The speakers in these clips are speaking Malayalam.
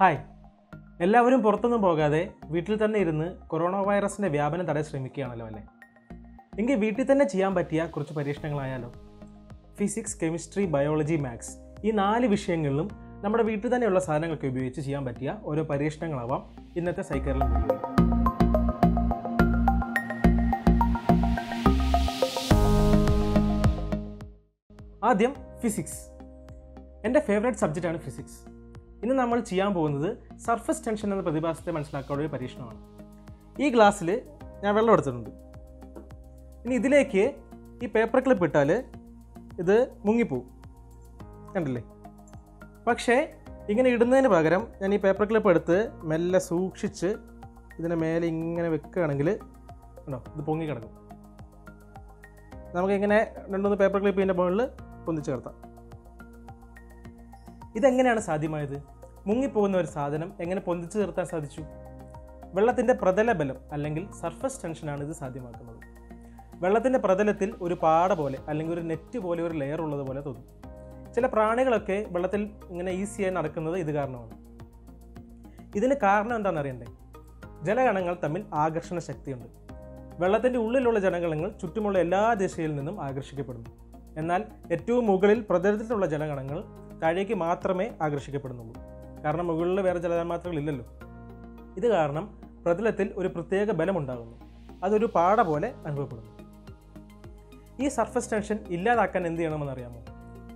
ഹായ്. എല്ലാവരും പുറത്തൊന്നും പോകാതെ വീട്ടിൽ തന്നെ ഇരുന്ന് കൊറോണ വൈറസിന്റെ വ്യാപനം തടയാൻ ശ്രമിക്കുകയാണല്ലോ അല്ലേ? എങ്കിൽ വീട്ടിൽ തന്നെ ചെയ്യാൻ പറ്റിയ കുറച്ച് പരീക്ഷണങ്ങളായാലോ? ഫിസിക്സ് കെമിസ്ട്രി ബയോളജി മാത്സ് ഈ നാല് വിഷയങ്ങളിലും നമ്മുടെ വീട്ടിൽ തന്നെയുള്ള സാധനങ്ങളൊക്കെ ഉപയോഗിച്ച് ചെയ്യാൻ പറ്റിയ ഓരോ പരീക്ഷണങ്ങളാവാം ഇന്നത്തെ സൈക്കിളിൽ വീഡിയോ. ആദ്യം ഫിസിക്സ് എന്റെ ഫേവറേറ്റ് സബ്ജക്റ്റാണ് ഫിസിക്സ് ഇന്ന് നമ്മൾ ചെയ്യാൻ പോകുന്നത് സർഫസ് ടെൻഷൻ എന്ന പ്രതിഭാസത്തെ മനസ്സിലാക്കാനുള്ള ഒരു പരീക്ഷണമാണ്. ഈ ഗ്ലാസ്സിൽ ഞാൻ വെള്ളം എടുത്തിട്ടുണ്ട്. ഇനി ഇതിലേക്ക് ഈ പേപ്പർ ക്ലിപ്പ് ഇട്ടാൽ ഇത് മുങ്ങിപ്പോവും. കണ്ടില്ലേ? പക്ഷേ ഇങ്ങനെ ഇടുന്നതിന് പകരം ഞാൻ ഈ പേപ്പർ ക്ലിപ്പ് എടുത്ത് മെല്ലെ സൂക്ഷിച്ച് ഇതിനെ മേലെ ഇങ്ങനെ വെക്കുകയാണെങ്കിൽ ഉണ്ടോ ഇത് പൊങ്ങി കിടക്കും. നമുക്കിങ്ങനെ രണ്ടുമൂന്ന് പേപ്പർ ക്ലിപ്പ് ഇതിന്റെ മുകളിൽ പൊന്തിച്ച് കിടത്താം. ഇതെങ്ങനെയാണ് സാധ്യമായത്? മുങ്ങിപ്പോകുന്ന ഒരു സാധനം എങ്ങനെ പൊന്തിച്ചു നിർത്താൻ സാധിച്ചു? വെള്ളത്തിന്റെ പ്രതലബലം അല്ലെങ്കിൽ സർഫസ് ടെൻഷനാണ് ഇത് സാധ്യമാക്കുന്നത്. വെള്ളത്തിന്റെ പ്രതലത്തിൽ ഒരു പാട പോലെ അല്ലെങ്കിൽ ഒരു നെറ്റ് പോലെ ഒരു ലെയർ ഉള്ളത് പോലെ തോന്നും. ചില പ്രാണികളൊക്കെ വെള്ളത്തിൽ ഇങ്ങനെ ഈസിയായി നടക്കുന്നത് ഇത് കാരണമാണ്. ഇതിന് കാരണം എന്താണെന്ന് അറിയണ്ടേ? ജലഗണങ്ങൾ തമ്മിൽ ആകർഷണ ശക്തിയുണ്ട്. വെള്ളത്തിന്റെ ഉള്ളിലുള്ള ജലഗണങ്ങൾ ചുറ്റുമുള്ള എല്ലാ ദിശയിൽ നിന്നും ആകർഷിക്കപ്പെടുന്നു. എന്നാൽ ഏറ്റവും മുകളിൽ പ്രതലത്തിലുള്ള ജലഗണങ്ങൾ താഴേക്ക് മാത്രമേ ആകർഷിക്കപ്പെടുന്നുള്ളൂ. കാരണം മുകളിൽ വേറെ ജലതന്മാത്രകൾ ഇല്ലല്ലോ. ഇത് കാരണം പ്രതലത്തിൽ ഒരു പ്രത്യേക ബലമുണ്ടാകുന്നു. അതൊരു പാട പോലെ അനുഭവപ്പെടുന്നു. ഈ സർഫസ് ടെൻഷൻ ഇല്ലാതാക്കാൻ എന്ത് ചെയ്യണമെന്ന് അറിയാമോ?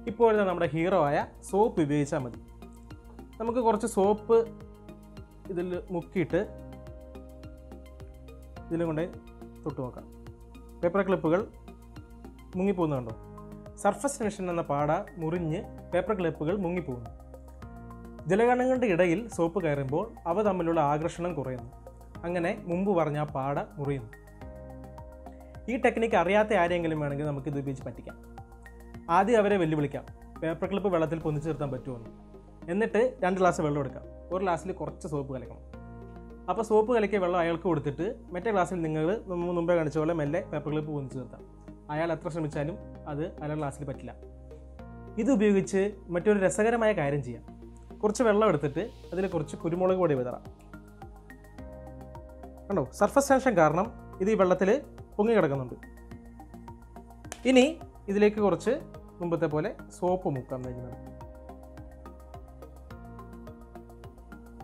ഇപ്പോഴത്തെ നമ്മുടെ ഹീറോ ആയ സോപ്പ് ഉപയോഗിച്ചാൽ മതി. നമുക്ക് കുറച്ച് സോപ്പ് ഇതിൽ മുക്കിയിട്ട് ഇതിലും കൊണ്ട് തൊട്ട് നോക്കാം. പേപ്പർ ക്ലിപ്പുകൾ മുങ്ങിപ്പോകുന്നുണ്ടോ സർഫസ് ടെൻഷൻ എന്ന പാട മുറിഞ്ഞ് പേപ്പർ ക്ലിപ്പുകൾ മുങ്ങിപ്പോകുന്നു. ജലഗണങ്ങളുടെ ഇടയിൽ സോപ്പ് കയറുമ്പോൾ അവ തമ്മിലുള്ള ആകർഷണം കുറയുന്നു. അങ്ങനെ മുമ്പ് പറഞ്ഞ പാട മുറിയുന്നു. ഈ ടെക്നിക്ക് അറിയാത്ത ആരെങ്കിലും വേണമെങ്കിൽ നമുക്ക് ഇത് ഉപയോഗിച്ച് പറ്റിക്കാം. ആദ്യം അവരെ വെല്ലുവിളിക്കാം. പേപ്പർ ക്ലിപ്പ് വെള്ളത്തിൽ പൊന്നിച്ച് നിർത്താൻ പറ്റുമെന്ന് എന്നിട്ട് രണ്ട് ഗ്ലാസ് വെള്ളം എടുക്കാം. ഒരു ഗ്ലാസ്സിൽ കുറച്ച് സോപ്പ് കലക്കണം. അപ്പോൾ സോപ്പ് കലക്കിയ വെള്ളം അയാൾക്ക് കൊടുത്തിട്ട് മറ്റേ ഗ്ലാസ്സിൽ നിങ്ങൾ മുമ്പേ കാണിച്ച പോലെ മെല്ലെ പേപ്പർ ക്ലിപ്പ് പൊന്നിച്ച് നിർത്താം. അയാൾ എത്ര ശ്രമിച്ചാലും അത് അയാളുടെ ഗ്ലാസ്സിൽ പറ്റില്ല. ഇത് ഉപയോഗിച്ച് മറ്റൊരു രസകരമായ കാര്യം ചെയ്യാം. കുറച്ച് വെള്ളം എടുത്തിട്ട് അതിൽ കുറച്ച് കുരുമുളക് പൊടി വിതറാം കണ്ടോ? സർഫസ് ടെൻഷൻ കാരണം ഇത് ഈ വെള്ളത്തിൽ പൊങ്ങി കിടക്കുന്നുണ്ട്. ഇനി ഇതിലേക്ക് കുറച്ച് മുമ്പത്തെ പോലെ സോപ്പ് മുക്കാം കഴിയുന്നത്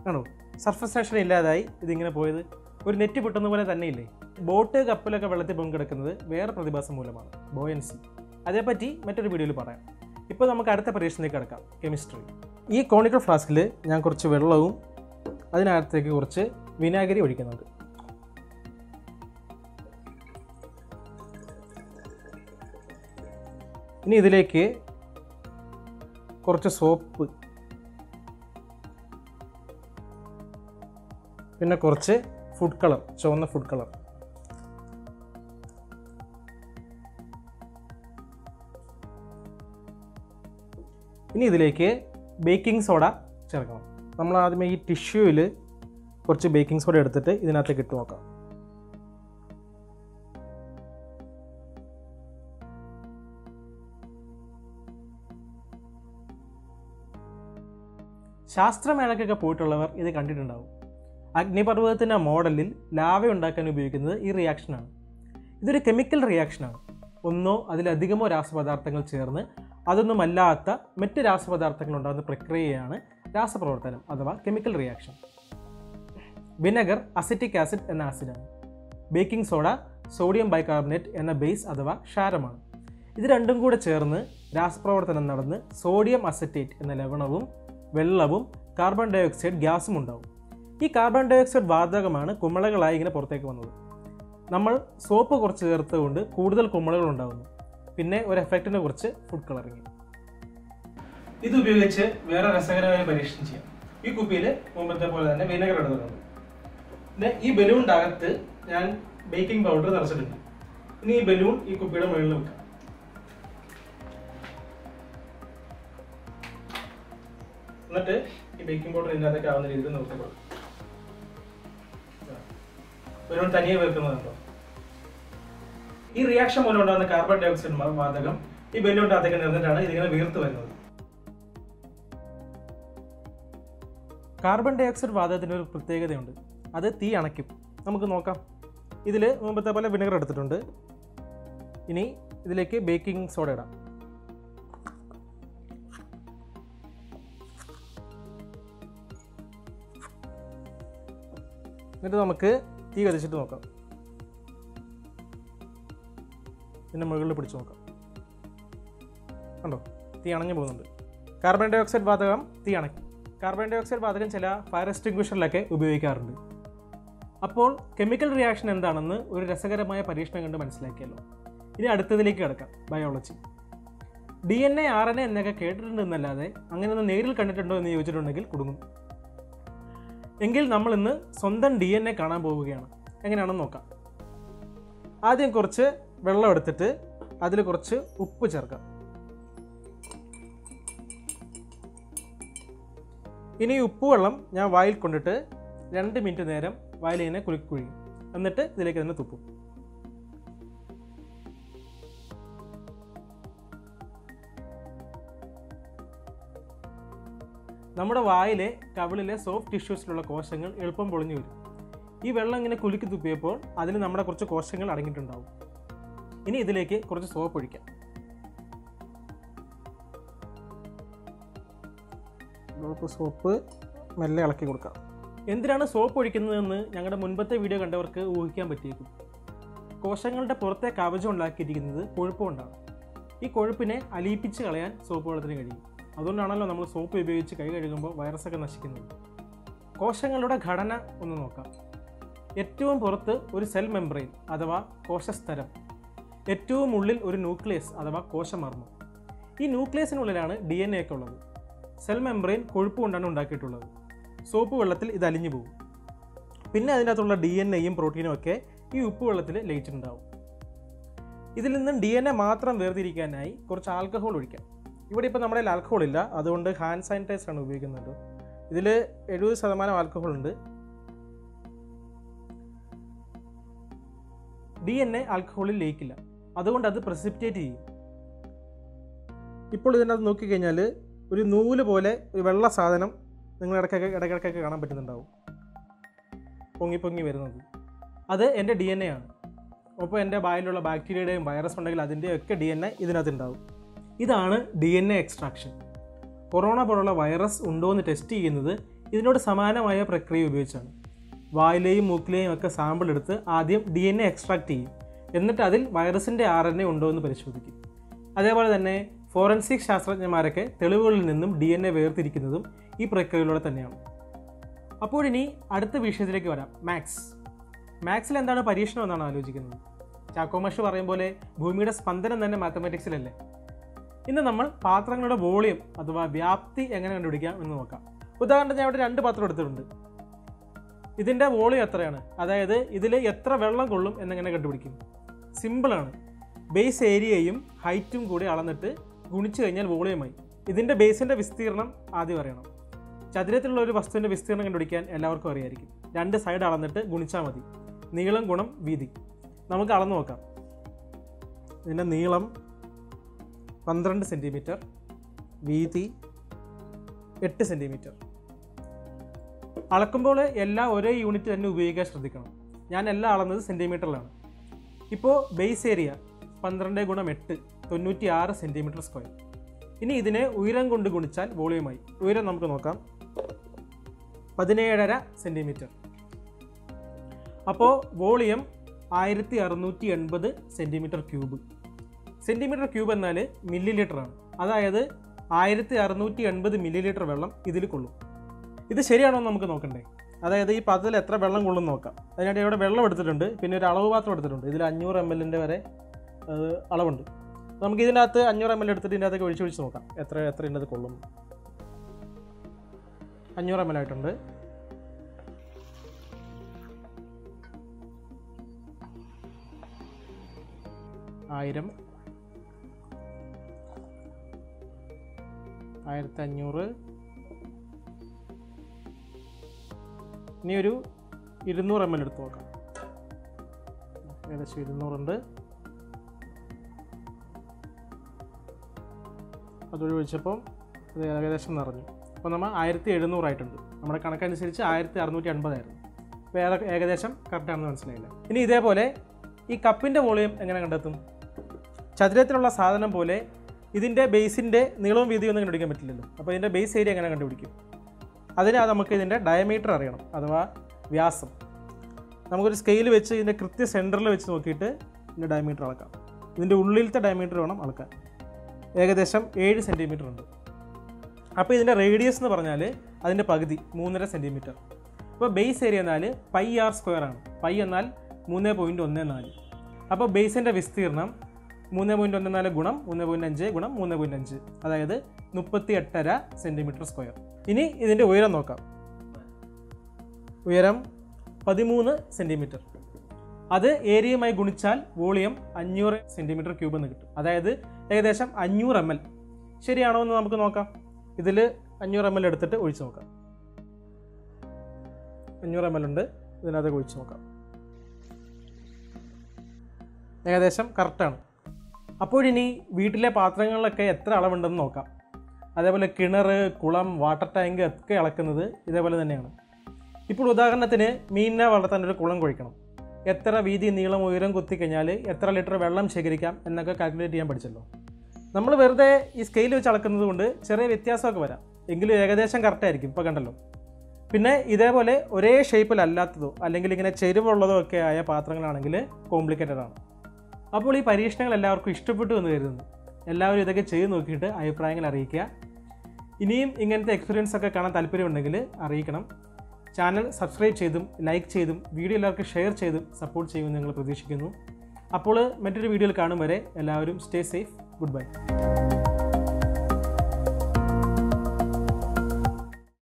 കാണോ സർഫസ് ടെൻഷൻ ഇല്ലാതായി ഇതിങ്ങനെ പോയത്. ഒരു നെറ്റ് പൊട്ടുന്ന പോലെ തന്നെയില്ലേ? ബോട്ട് കപ്പലൊക്കെ വെള്ളത്തിൽ പൊങ്ങിക്കിടക്കുന്നത് വേറെ പ്രതിഭാസം മൂലമാണ്. ബോയൻസി അതേപ്പറ്റി മറ്റൊരു വീഡിയോയിൽ പറയാം. ഇപ്പോൾ നമുക്ക് അടുത്ത പരീക്ഷണത്തിലേക്ക് കിടക്കാം. കെമിസ്ട്രി ഈ കോണിക്കൽ ഫ്ലാസ്കിൽ ഞാൻ കുറച്ച് വെള്ളവും അതിനകത്തേക്ക് കുറച്ച് വിനാഗിരി ഒഴിക്കുന്നുണ്ട്. ഇനി ഇതിലേക്ക് കുറച്ച് സോപ്പ് പിന്നെ കുറച്ച് ഫുഡ് കളർ ചുവന്ന ഫുഡ് കളർ ഇനി ഇതിലേക്ക് ബേക്കിംഗ് സോഡ ചേർക്കണം. നമ്മൾ ആദ്യമേ ഈ ടിഷ്യൂവിൽ കുറച്ച് ബേക്കിംഗ് സോഡ എടുത്തിട്ട് ഇതിനകത്തേക്ക് ഇട്ട് നോക്കാം. ശാസ്ത്രമേളക്കൊക്കെ പോയിട്ടുള്ളവർ ഇത് കണ്ടിട്ടുണ്ടാവും. അഗ്നിപർവതത്തിന്റെ മോഡലിൽ ലാവ ഉണ്ടാക്കാൻ ഉപയോഗിക്കുന്നത് ഈ റിയാക്ഷനാണ് ഇതൊരു കെമിക്കൽ റിയാക്ഷനാണ് ഒന്നോ അതിലധികമോ രാസപദാർത്ഥങ്ങൾ ചേർന്ന് അതൊന്നുമല്ലാത്ത മറ്റ് രാസപദാർത്ഥങ്ങൾ ഉണ്ടാകുന്ന പ്രക്രിയയാണ് രാസപ്രവർത്തനം അഥവാ chemical reaction vinegar acetic acid എന്ന ആസിഡാണ് ബേക്കിംഗ് സോഡ സോഡിയം ബൈകാർബണേറ്റ് എന്ന ബേസ് അഥവാ ക്ഷാരമാണ്. ഇത് രണ്ടും കൂടെ ചേർന്ന് രാസപ്രവർത്തനം നടന്ന് സോഡിയം അസറ്റേറ്റ് എന്ന ലവണവും വെള്ളവും കാർബൺ ഡൈ ഓക്സൈഡ് ഗ്യാസും ഉണ്ടാവും. ഈ കാർബൺ ഡൈ ഓക്സൈഡ് വാതകമാണ് കുമ്മളകളായി ഇങ്ങനെ പുറത്തേക്ക് വന്നത്. നമ്മൾ സോപ്പ് കുറച്ച് ചേർത്തുകൊണ്ട് കൂടുതൽ കുമ്മളകൾ ഉണ്ടാകുന്നു പിന്നെ ഒരു എഫക്റ്റിനെ കുറിച്ച് ഫുഡ് കളറിങ് ഇത് ഉപയോഗിച്ച് വേറെ രസകരമായ പരീക്ഷണം ചെയ്യാം. ഈ കുപ്പിയിൽ മുമ്പത്തെ പോലെ തന്നെ വിനെഗർ എടുത്തിട്ടുണ്ട് പിന്നെ ഈ ബലൂണിന്റെ അകത്ത് ഞാൻ ബേക്കിംഗ് പൗഡർ നിറച്ചിട്ടുണ്ട്. ഇനി ഈ ബലൂൺ ഈ കുപ്പിയുടെ മുകളിൽ വെക്കാം. എന്നിട്ട് ഈ ബേക്കിംഗ് പൗഡർ ഇതിനകത്തേക്ക് ആവുന്ന രീതിയിൽ നിർത്തപ്പെടും ബലൂൺ തനിയെ വെക്കുന്നതുണ്ടോ ഈ റിയാക്ഷൻ മൂലം ഉണ്ടാകുന്ന കാർബൺ ഡൈ വാതകം ഈ ബലൂണിന്റെ അകത്തേക്ക് നിറഞ്ഞിട്ടാണ് ഇതിങ്ങനെ വീർത്ത് വരുന്നത്. കാർബൺ ഡൈ വാതകത്തിന് ഒരു പ്രത്യേകതയുണ്ട്. അത് തീ അണയ്ക്കും. നമുക്ക് നോക്കാം. ഇതിൽ മുമ്പത്തെ പോലെ വിനഗർ എടുത്തിട്ടുണ്ട്. ഇനി ഇതിലേക്ക് ബേക്കിംഗ് സോഡ ഇടാം. എന്നിട്ട് നമുക്ക് തീ കത്തിച്ചിട്ട് നോക്കാം. ഇതിന്റെ മുകളിൽ പിടിച്ചു നോക്കാം. കണ്ടോ? തീ അണഞ്ഞു പോകുന്നുണ്ട്. കാർബൺ ഡൈ ഓക്സൈഡ് വാതകം തീ അണയ്ക്കും. കാർബൺ ഡൈ ഓക്സൈഡ് വാതകം ചില ഫയർ എക്സ്റ്റിംഗ്വിഷറിലൊക്കെ ഉപയോഗിക്കാറുണ്ട്. അപ്പോൾ കെമിക്കൽ റിയാക്ഷൻ എന്താണെന്ന് ഒരു രസകരമായ പരീക്ഷണം കണ്ട് മനസ്സിലാക്കിയല്ലോ. ഇനി അടുത്തതിലേക്ക് കിടക്കാം biology D N A R N A എന്നൊക്കെ കേട്ടിട്ടുണ്ടെന്നല്ലാതെ അങ്ങനെ ഒന്ന് നേരിൽ കണ്ടിട്ടുണ്ടോ എന്ന് ചോദിച്ചിട്ടുണ്ടെങ്കിൽ കുടുങ്ങും. എങ്കിൽ നമ്മൾ ഇന്ന് സ്വന്തം ഡി എൻ എ കാണാൻ പോവുകയാണ്. എങ്ങനെയാണെന്ന് നോക്കാം. ആദ്യം കുറച്ച് വെള്ളം എടുത്തിട്ട് അതിൽ കുറച്ച് ഉപ്പ് ചേർക്കാം. ഇനി ഉപ്പ് വെള്ളം ഞാൻ വായിൽ കൊണ്ടിട്ട് രണ്ട് മിനിറ്റ് നേരം വായിലിങ്ങനെ കുലുക്കുഴിയും എന്നിട്ട് ഇതിലേക്ക് തന്നെ തുപ്പും. നമ്മുടെ വായിലെ കവിളിലെ സോഫ്റ്റ് ടിഷ്യൂസിലുള്ള കോശങ്ങൾ എളുപ്പം പൊളിഞ്ഞു വരും. ഈ വെള്ളം ഇങ്ങനെ കുലുക്കി തുപ്പിയപ്പോൾ അതിൽ നമ്മുടെ കുറച്ച് കോശങ്ങൾ അടങ്ങിയിട്ടുണ്ടാവും. ഇനി ഇതിലേക്ക് കുറച്ച് സോപ്പ് ഒഴിക്കാം. നമുക്ക് സോപ്പ് മെല്ലെ ഇളക്കി കൊടുക്കാം. എന്തിനാണ് സോപ്പ് ഒഴിക്കുന്നതെന്ന് ഞങ്ങളുടെ മുൻപത്തെ വീഡിയോ കണ്ടവർക്ക് ഊഹിക്കാൻ പറ്റിയേക്കും. കോശങ്ങളുടെ പുറത്തെ കവചം ഉണ്ടാക്കിയിരിക്കുന്നത് കൊഴുപ്പ് കൊണ്ടാണ്. ഈ കൊഴുപ്പിനെ അലിയിപ്പിച്ച് കളയാൻ സോപ്പ് വെള്ളത്തിന് കഴിയും. അതുകൊണ്ടാണല്ലോ നമ്മൾ സോപ്പ് ഉപയോഗിച്ച് കൈ കഴുകുമ്പോൾ വൈറസൊക്കെ നശിക്കുന്നത്. കോശങ്ങളുടെ ഘടന ഒന്ന് നോക്കാം. ഏറ്റവും പുറത്ത് ഒരു സെൽ മെംബ്രെയിൻ അഥവാ കോശസ്തരം ഏറ്റവും ഉള്ളിൽ ഒരു ന്യൂക്ലിയസ് അഥവാ കോശമർമ്മം. ഈ ന്യൂക്ലിയസിനുള്ളിലാണ് ഡി എൻ എ ഒക്കെ ഉള്ളത്. സെൽ മെംബ്രെയിൻ കൊഴുപ്പ് കൊണ്ടാണ് ഉണ്ടാക്കിയിട്ടുള്ളത്. സോപ്പ് വെള്ളത്തിൽ ഇത് അലിഞ്ഞു പോകും. പിന്നെ അതിനകത്തുള്ള ഡി എൻ എയും പ്രോട്ടീനും ഒക്കെ ഈ ഉപ്പ് വെള്ളത്തിൽ ലയിച്ചിട്ടുണ്ടാവും. ഇതിൽ നിന്നും ഡി എൻ എ മാത്രം വേർതിരിക്കാനായി കുറച്ച് ആൽക്കഹോൾ ഒഴിക്കാം. ഇവിടെ ഇപ്പോൾ നമ്മുടെ ആൽക്കഹോൾ ഇല്ല. അതുകൊണ്ട് ഹാൻഡ് സാനിറ്റൈസർ ആണ് ഉപയോഗിക്കുന്നത്. ഇതിൽ എഴുപത് ശതമാനം ആൽക്കഹോൾ ഉണ്ട്. ഡി എൻ എ ആൽക്കഹോളിൽ ലയിക്കില്ല. അതുകൊണ്ട് അത് പ്രസിപ്റ്റേറ്റ് ചെയ്യും. ഇപ്പോൾ ഇതിനകത്ത് നോക്കിക്കഴിഞ്ഞാൽ ഒരു നൂൽ പോലെ ഒരു വെള്ള സാധനം നിങ്ങൾ ഇടയ്ക്കൊക്കെ ഇടയ്ക്കിടയ്ക്കൊക്കെ കാണാൻ പറ്റുന്നുണ്ടാവും. പൊങ്ങി പൊങ്ങി വരുന്നത്. അത് എന്റെ ഡി എൻ എ ആണ്. ഒപ്പം എന്റെ ബായിലുള്ള ബാക്ടീരിയയുടെയും വൈറസ് ഉണ്ടെങ്കിൽ അതിന്റെയും ഒക്കെ ഡി എൻ എ ഇതിനകത്ത് ഉണ്ടാവും ഇതാണ് D N A extraction corona പോലുള്ള വൈറസ് ഉണ്ടോ എന്ന് ടെസ്റ്റ് ചെയ്യുന്നത് ഇതിനോട് സമാനമായ പ്രക്രിയ ഉപയോഗിച്ചാണ്. വായിലെയും മൂക്കിലെയും ഒക്കെ സാമ്പിൾ എടുത്ത് ആദ്യം ഡി എൻ എ എക്സ്ട്രാക്ട് ചെയ്യും. എന്നിട്ട് അതിൽ വൈറസിന്റെ ആർ എൻ എ ഉണ്ടോ എന്ന് പരിശോധിക്കും. അതേപോലെ തന്നെ ഫോറൻസിക് ശാസ്ത്രജ്ഞന്മാരൊക്കെ തെളിവുകളിൽ നിന്നും ഡി എൻ എ വേർതിരിക്കുന്നതും ഈ പ്രക്രിയയിലൂടെ തന്നെയാണ്. അപ്പോഴിനി അടുത്ത വിഷയത്തിലേക്ക് വരാം. മാത്സ്. മാത്സിൽ എന്താണ് പരീക്ഷണം എന്നാണ് ആലോചിക്കുന്നത്. ചാക്കോമഷ് പറയും പോലെ ഭൂമിയുടെ സ്പന്ദനം തന്നെ മാത്തമാറ്റിക്സിലല്ലേ? ഇന്ന് നമ്മൾ പാത്രങ്ങളുടെ വോളിയം അഥവാ വ്യാപ്തി എങ്ങനെ കണ്ടുപിടിക്കാം എന്ന് നോക്കാം. ഉദാഹരണത്തിന് ഞാൻ ഇവിടെ രണ്ട് പാത്രം എടുത്തിട്ടുണ്ട്. ഇതിന്റെ വോളിയം എത്രയാണ്? അതായത് ഇതിൽ എത്ര വെള്ളം കൊള്ളും എന്നെങ്ങനെ കണ്ടുപിടിക്കും? സിമ്പിളാണ്. ബേസ് ഏരിയയും ഹൈറ്റും കൂടി അളന്നിട്ട് ഗുണിച്ചു കഴിഞ്ഞാൽ വോളിയമായി. ഇതിന്റെ ബേസിന്റെ വിസ്തീർണം ആദ്യം അറിയണം. ചതുരത്തിലുള്ള ഒരു വസ്തുവിന്റെ വിസ്തീർണം കണ്ടുപിടിക്കാൻ എല്ലാവർക്കും അറിയായിരിക്കും. രണ്ട് സൈഡ് അളന്നിട്ട് ഗുണിച്ചാൽ മതി. നീളം ഗുണം വീതി. നമുക്ക് അളന്ന് നോക്കാം. ഇതിന്റെ നീളം പന്ത്രണ്ട് സെന്റിമീറ്റർ വീതി എട്ട് സെന്റിമീറ്റർ അളക്കുമ്പോൾ എല്ലാം ഒരേ യൂണിറ്റ് തന്നെ ഉപയോഗിക്കാൻ ശ്രദ്ധിക്കണം. ഞാൻ എല്ലാം അളന്നത് സെന്റിമീറ്ററിലാണ് ഇപ്പോൾ ബേസ് ഏരിയ പന്ത്രണ്ട് ഗുണം എട്ട് തൊണ്ണൂറ്റി ആറ് സെന്റിമീറ്റർ സ്ക്വയർ ഇനി ഇതിനെ ഉയരം കൊണ്ട് ഗുണിച്ചാൽ വോളിയമായി ഉയരം നമുക്ക് നോക്കാം. പതിനേഴര സെന്റിമീറ്റർ അപ്പോൾ വോളിയം ആയിരത്തി അറുന്നൂറ്റി എൺപത് സെന്റിമീറ്റർ ക്യൂബ് സെന്റിമീറ്റർ ക്യൂബ് എന്നാൽ മില്ലി ലിറ്ററാണ് അതായത് ആയിരത്തി അറുന്നൂറ്റി എൺപത് മില്ലി ലിറ്റർ വെള്ളം ഇതിൽ കൊള്ളും. ഇത് ശരിയാണോ നമുക്ക് നോക്കണ്ടേ? അതായത് ഈ പാത്രത്തിൽ എത്ര വെള്ളം കൊള്ളും നോക്കാം. അതിനായിട്ട് ഇവിടെ വെള്ളം എടുത്തിട്ടുണ്ട്. പിന്നെ ഒരു അളവ് പാത്രം എടുത്തിട്ടുണ്ട്. ഇതിൽ അഞ്ഞൂറ് എം എല്ലിന്റെ വരെ അളവുണ്ട്. നമുക്ക് ഇതിനകത്ത് അഞ്ഞൂറ് എം എൽ എടുത്തിട്ട് ഇതിനകത്തേക്ക് ഒഴിച്ച് ഒഴിച്ച് നോക്കാം. എത്ര എത്ര ഇതിനകത്ത് കൊള്ളും. അഞ്ഞൂറ് എം എൽ ആയിട്ടുണ്ട്. ആയിരം. ആയിരത്തി അഞ്ഞൂറ്. ഇനി ഒരു ഇരുന്നൂറ് എം എൽ എടുത്ത് നോക്കാം. ഏകദേശം ഇരുന്നൂറുണ്ട്. അതൊഴിച്ചപ്പം ഇത് ഏകദേശം നിറഞ്ഞു. അപ്പോൾ നമ്മൾ ആയിരത്തി എഴുന്നൂറായിട്ടുണ്ട് നമ്മുടെ കണക്കനുസരിച്ച് ആയിരത്തി അറുന്നൂറ്റി അൻപതായിരുന്നു ഏതൊക്കെ ഏകദേശം കറക്റ്റാണെന്ന് മനസ്സിലായില്ല. ഇനി ഇതേപോലെ ഈ കപ്പിന്റെ വോളിയം എങ്ങനെ കണ്ടെത്തും? ചതുരത്തിലുള്ള സാധനം പോലെ ഇതിന്റെ ബേസിന്റെ നീളവും വീതിയും ഒന്നും കണ്ടുപിടിക്കാൻ പറ്റില്ലല്ലോ. അപ്പോൾ ഇതിന്റെ ബേസ് ഏരിയ എങ്ങനെ കണ്ടുപിടിക്കും? അതിന് നമുക്ക് ഇതിന്റെ ഡയമീറ്റർ അറിയണം അഥവാ വ്യാസം. നമുക്കൊരു സ്കെയിൽ വെച്ച് ഇതിന്റെ കൃത്യ സെന്ററിൽ വെച്ച് നോക്കിയിട്ട് ഇതിന്റെ ഡയമീറ്റർ അളക്കാം. ഇതിന്റെ ഉള്ളിലത്തെ ഡയമീറ്റർ വേണം അളക്കാൻ. ഏകദേശം ഏഴ് സെന്റിമീറ്റർ ഉണ്ട്. അപ്പോൾ ഇതിന്റെ റേഡിയസ് എന്ന് പറഞ്ഞാൽ അതിന്റെ പകുതി മൂന്നര സെന്റിമീറ്റർ അപ്പോൾ ബേസ് ഏരിയ എന്നാൽ പൈ ആർ സ്ക്വയർ ആണ്. പൈ എന്നാൽ മൂന്ന് പോയിന്റ് ഒന്ന് നാല്. അപ്പോൾ ബേസിന്റെ വിസ്തീർണം മൂന്ന് പോയിന്റ് ഒന്ന് നാല് ഗുണം മൂന്ന് പോയിന്റ് അഞ്ച് ഗുണം മൂന്ന് പോയിന്റ് അഞ്ച്. അതായത് മുപ്പത്തി എട്ടര സെന്റിമീറ്റർ സ്ക്വയർ. ഇനി ഇതിന്റെ ഉയരം നോക്കാം. ഉയരം പതിമൂന്ന് സെന്റിമീറ്റർ അത് ഏരിയയുമായി ഗുണിച്ചാൽ വോളിയം അഞ്ഞൂറ് സെന്റിമീറ്റർ ക്യൂബ് എന്ന് കിട്ടും. അതായത് ഏകദേശം അഞ്ഞൂറ് എം എൽ. ശരിയാണോ എന്ന് നമുക്ക് നോക്കാം. ഇതിൽ അഞ്ഞൂറ് എം എൽ എടുത്തിട്ട് ഒഴിച്ചു നോക്കാം. അഞ്ഞൂറ് എം എൽ ഉണ്ട്. ഇതിനകത്ത് ഒഴിച്ചു നോക്കാം. ഏകദേശം കറക്റ്റാണ്. അപ്പോഴിനി വീട്ടിലെ പാത്രങ്ങളിലൊക്കെ എത്ര അളവുണ്ടെന്ന് നോക്കാം. അതേപോലെ കിണർ കുളം വാട്ടർ ടാങ്ക് ഒക്കെ അളക്കുന്നത് ഇതേപോലെ തന്നെയാണ്. ഇപ്പോൾ ഉദാഹരണത്തിന് മീനിനെ വളർത്താൻ ഒരു കുളം കുഴിക്കണം. എത്ര വീതി നീളം ഉയരം കുത്തിക്കഴിഞ്ഞാൽ എത്ര ലിറ്റർ വെള്ളം ശേഖരിക്കാം എന്നൊക്കെ കാൽക്കുലേറ്റ് ചെയ്യാൻ പഠിച്ചല്ലോ. നമ്മൾ വെറുതെ ഈ സ്കെയിൽ വെച്ച് അളക്കുന്നത് കൊണ്ട് ചെറിയ വ്യത്യാസമൊക്കെ വരാം. എങ്കിലും ഏകദേശം കറക്റ്റ് ആയിരിക്കും ഇപ്പോൾ കണ്ടല്ലോ. പിന്നെ ഇതേപോലെ ഒരേ ഷേപ്പിലല്ലാത്തതോ അല്ലെങ്കിൽ ഇങ്ങനെ ചെരുവുള്ളതോ ഒക്കെ ആയ പാത്രങ്ങളാണെങ്കിൽ കോംപ്ലിക്കേറ്റഡ് ആണ്. അപ്പോൾ ഈ പരീക്ഷണങ്ങൾ എല്ലാവർക്കും ഇഷ്ടപ്പെട്ടു എന്ന് കരുതുന്നു. എല്ലാവരും ഇതൊക്കെ ചെയ്ത് നോക്കിയിട്ട് അഭിപ്രായങ്ങൾ അറിയിക്കുക. ഇനിയും ഇങ്ങനത്തെ എക്സ്പീരിയൻസ് ഒക്കെ കാണാൻ താല്പര്യമുണ്ടെങ്കിൽ അറിയിക്കണം. ചാനൽ സബ്സ്ക്രൈബ് ചെയ്തും ലൈക്ക് ചെയ്തും വീഡിയോ എല്ലാവർക്കും ഷെയർ ചെയ്തും സപ്പോർട്ട് ചെയ്യുമെന്ന് ഞങ്ങൾ പ്രതീക്ഷിക്കുന്നു. അപ്പോൾ മറ്റൊരു വീഡിയോയിൽ കാണും വരെ എല്ലാവരും സ്റ്റേ സേഫ് ഗുഡ് ബൈ